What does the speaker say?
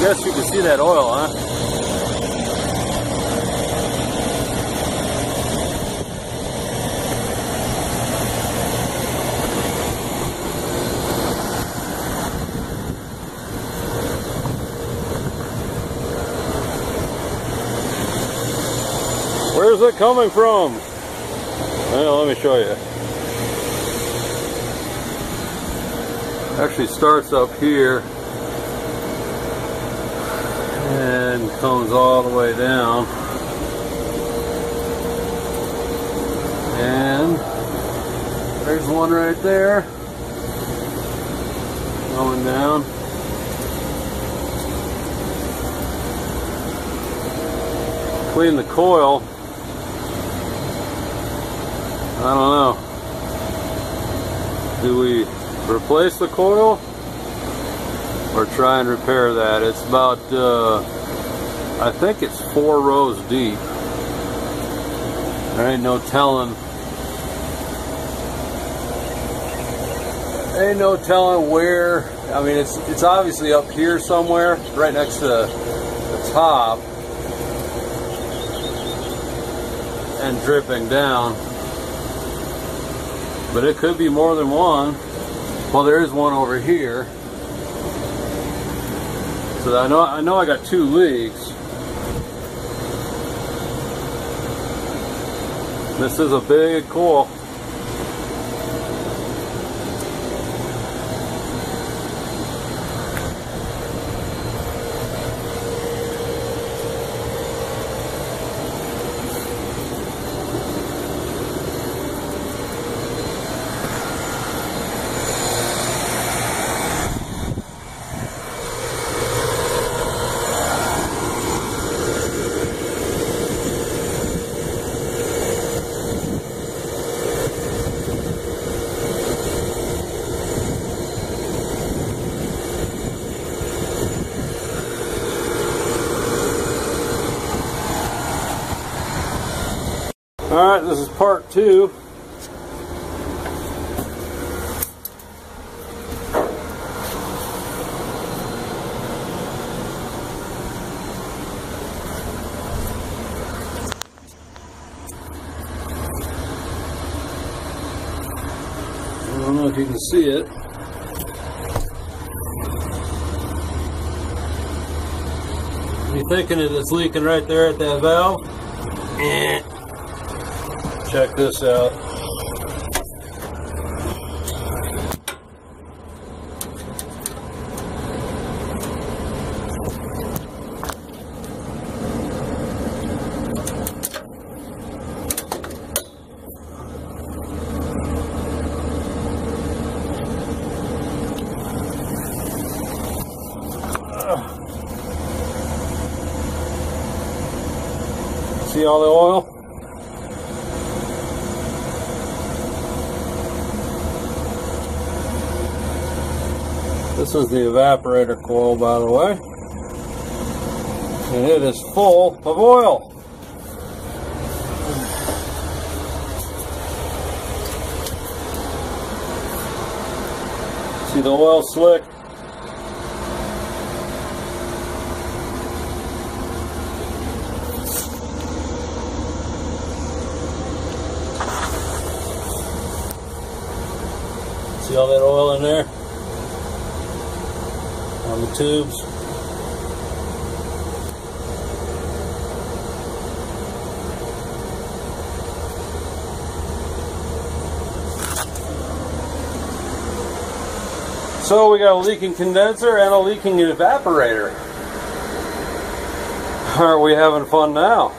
see that oil, huh? Where's it coming from? Well, let me show you. Actually starts up here and comes all the way down. And there's one right there going down. Clean the coil. I don't know. Do we replace the coil or try and repair that? It's about, uh, I think it's four rows deep. There ain't no telling. Ain't no telling where. I mean, it's it's obviously up here somewhere, right next to the top, and dripping down. But it could be more than one. Well, there is one over here. So I know I know I got two leaks. This is a big coil. All right, this is part two. I don't know if you can see it. You thinking it's leaking right there at that valve? Eh. Check this out. See all the oil? This is the evaporator coil, by the way. And it is full of oil. See the oil slick? See all that oil in there? On the tubes. So we got a leaking condenser and a leaking evaporator. Aren't we having fun now?